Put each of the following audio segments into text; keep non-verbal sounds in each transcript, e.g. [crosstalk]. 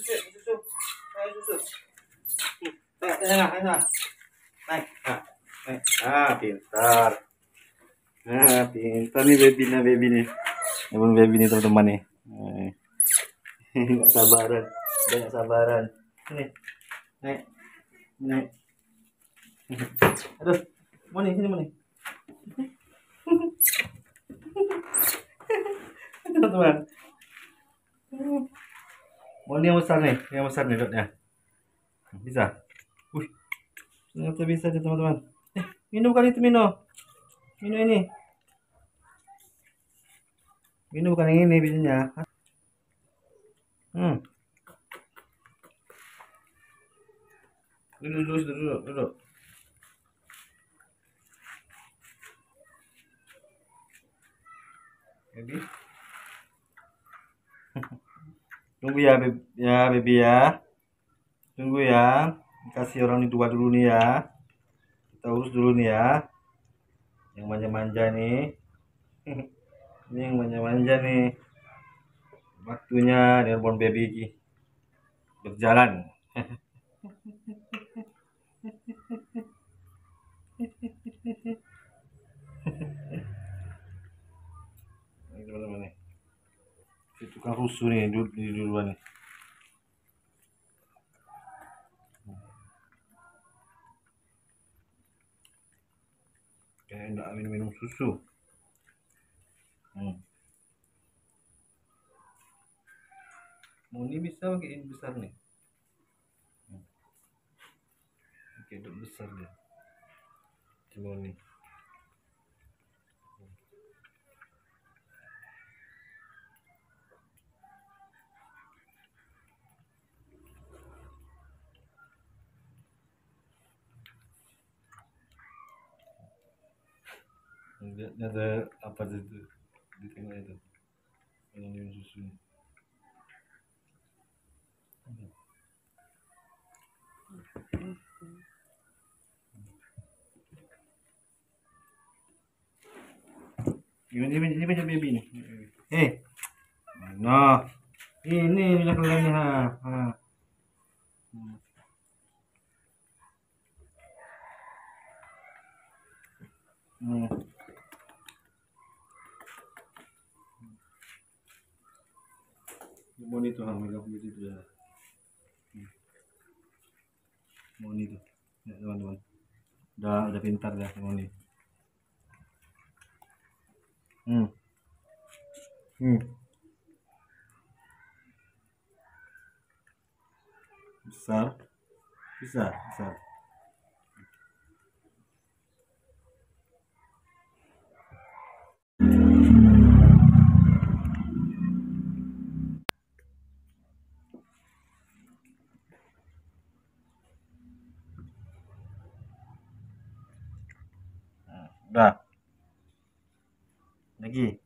susu. Naik susu. Naik, naik, naik. Naik. Ah, naik. Ah, pintar. Nah, pintar nih baby nih baby nih. Emang baby nih teman-teman nih. Enggak sabaran. Banyak sabaran. Sini. Naik. Naik. Aduh. Mau nih, sini mau nih. Teman-teman. Mau nih yang besar nih, yang besar nih dotnya. Bisa. Wih. Ternyata bisa tuh teman-teman. Eh, minum kali itu minum. Minum ini. Minum bukan yang ini biasanya. Hmm. Duduk, duduk, duduk, duduk. Baby. Tunggu ya, baby, ya, baby ya. Tunggu ya. Kasih orang ini dua dulu nih ya. Kita urus dulu nih ya. Yang manja-manja nih. [laughs] ini yang manja-manja nih. Waktunya newborn baby berjalan. [laughs] ini teman-teman nih si tukang rusuh nih di, di duluan nih. Kayak enggak minum minum susu. Hmm. mau ini bisa pakai ini besar nih? Hmm. oke besar dia. Cuma nih ada apa itu di tengah itu minum susu. Gimana ini ini banyak baby nih. Eh, mana? Ini banyak kalian ha. ha. Hmm. Moni tuh hamil aku gitu ya. Moni tuh, ya teman-teman. Udah udah pintar ya Moni. Hmm. Hmm. Besar. Besar, besar. Udah. Lagi.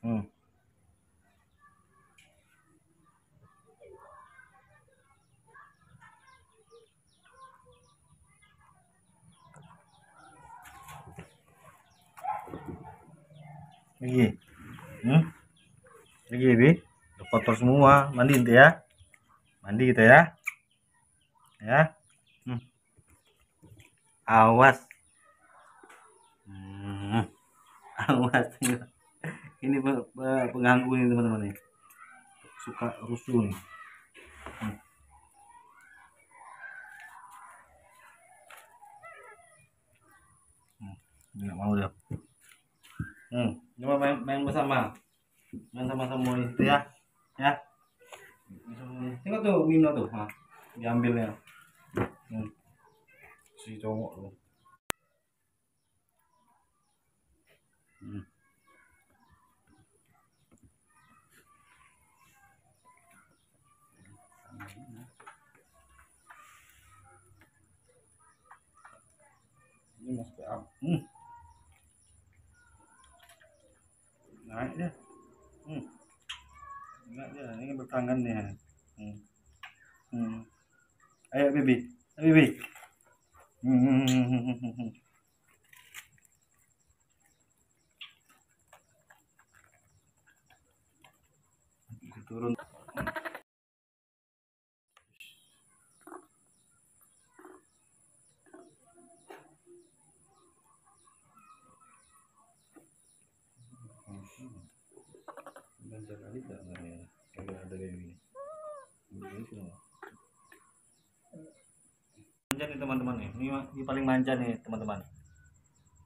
Hmm. Lagi. Hmm. Lagi, Bi. Udah kotor semua. Mandi nanti ya. Mandi kita ya. Ya. Hmm. Awas. Hmm. Awas. Ini pengganggu nih teman-teman nih. Suka rusuh nih. Hmm. Hmm. Nggak mau dia. Hmm. Coba main, main bersama. Main sama-sama itu ya. Ya. Tengok tuh Mino tuh. Ha. Diambilnya. Hmm si cowok lo hmm. ini mas PA hmm. Naik dia. Hmm. naik dia. Ini bertangan nih hmm. Hmm. ayo baby ayo baby turun manja kali tak namanya kalau ada baby ini semua manja nih teman-teman nih. Ini, ini paling manja nih teman-teman.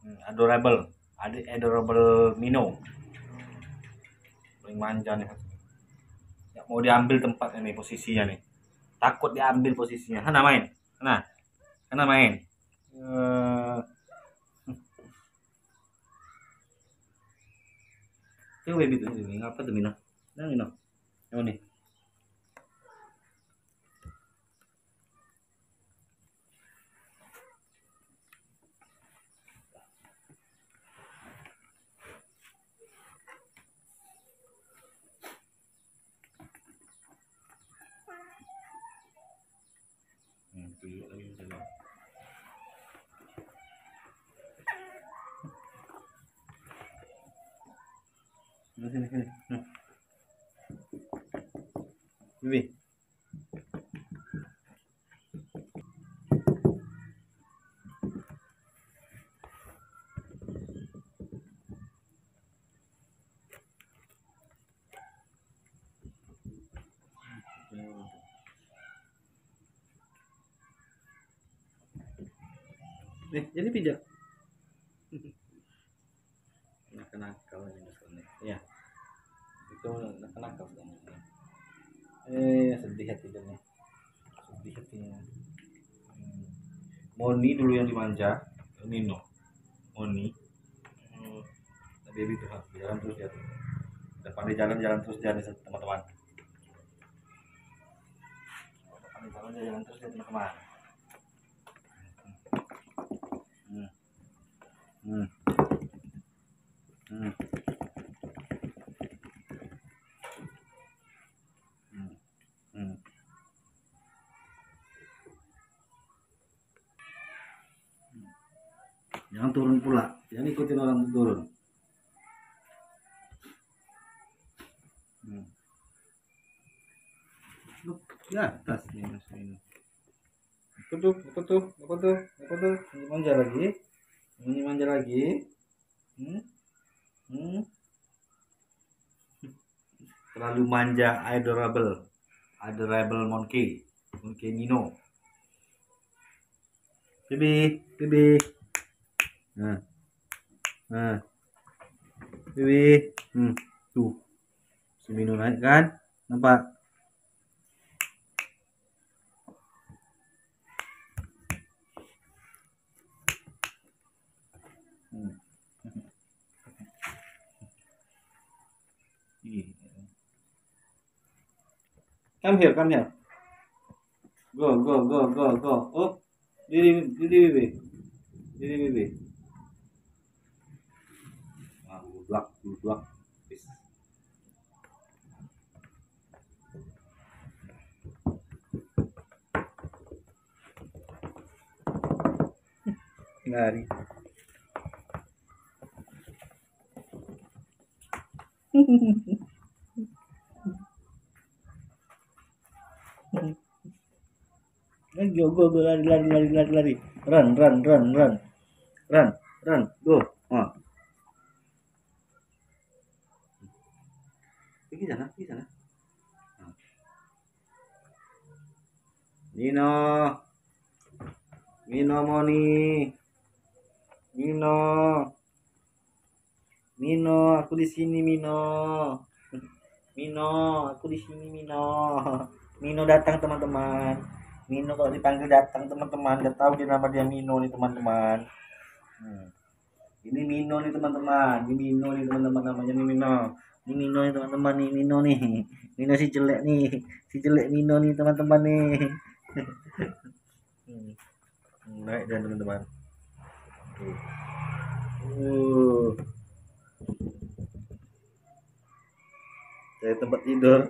Hmm, adorable. Ada adorable mino. Paling manja nih. Ya, mau diambil tempatnya nih posisinya nih. Takut diambil posisinya. Mana main. Mana mana main. Uh, itu baby tuh ini apa tuh Mino? Nah Mino? Yang ini tuyul lagi misalnya. Sini, sini, sini. Hmm. Bibi. Nih, jadi pijak. [laughs] Nakal-nakal. Ya. Itu nakal-nakal sebenarnya. Eh, sedih hatinya. nih. Sedih hatinya. Hmm. Moni dulu yang dimanja, Nino. Moni. Hmm. Tuh ha, jalan terus dia tuh. Pandai jalan jalan terus nih teman-teman. Udah pandai jalan dia jalan terus dia teman-teman. Hmm. Hmm. Hmm. Hmm. Jangan turun pula, jangan ikutin orang turun. Ya atas ini. Apa tuh? Apa tuh? Apa tuh? Apa tuh? Manja lagi. Ini manja lagi. Hmm? Hmm? [laughs] Terlalu manja, adorable. Adorable monkey. Monkey Nino. Bibi, Bibi. Nah. Nah. Bibi. Hmm, tuh. Si Mino naik kan? Nampak? Ih. Come here, come here. Go, go, go, go, go. Oh, diri, diri, bibi. Diri, bibi. Ah, blak, blak. Bis. Lari. Lagi go, go, go, lari, lari, lari, lari, lari. Run, run, run, run. Run, run, go. Ah. Pergi sana, pergi sana. Ah. Nino. Nino Moni. Nino. Mino, aku di sini Mino. Mino, aku di sini Mino. Mino datang teman-teman. Mino kalau dipanggil datang teman-teman. Gak tahu dia nama dia Mino nih teman-teman. Hmm. Ini Mino nih teman-teman. Ini Mino nih teman-teman namanya nih Mino. Ini Mino nih teman-teman nih Mino nih. Mino si jelek nih. Si jelek Mino nih teman-teman nih. Hmm. Naik dan teman-teman. Uh. Tempat tidur.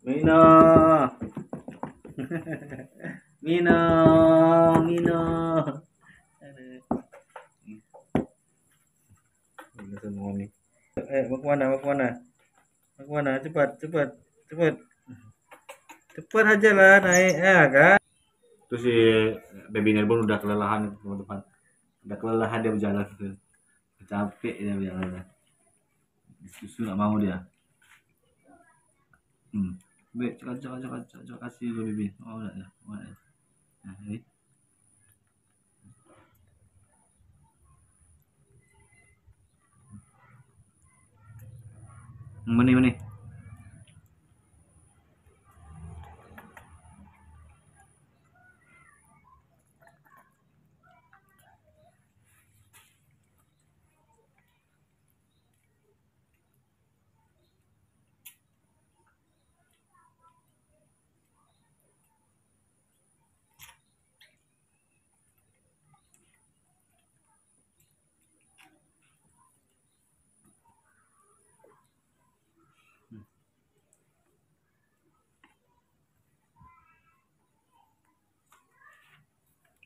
Mino. Mino, Mino. Ini semua nih. Eh, mau ke mana? Mau ke mana? Mau ke mana? Cepat, cepat, cepat. Cepat aja lah naik ya kan. Terus si baby Nelbon udah kelelahan teman-teman. Udah kelelahan dia berjalan. capek dia bilang susu nggak mau dia hmm Bek, cakap, cakap, cakap, cakap, cakap kasih dulu bibi. Oh, enggak ya. Oh, enggak ya. Nah, ini. Mana mana?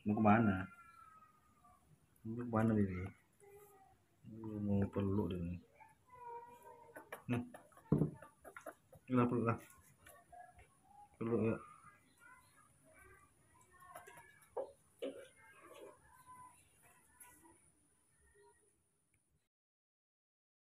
Mau ke mana? Mau ke mana bibi mau peluk deh nih. Hmm. peluk lah. Peluk ya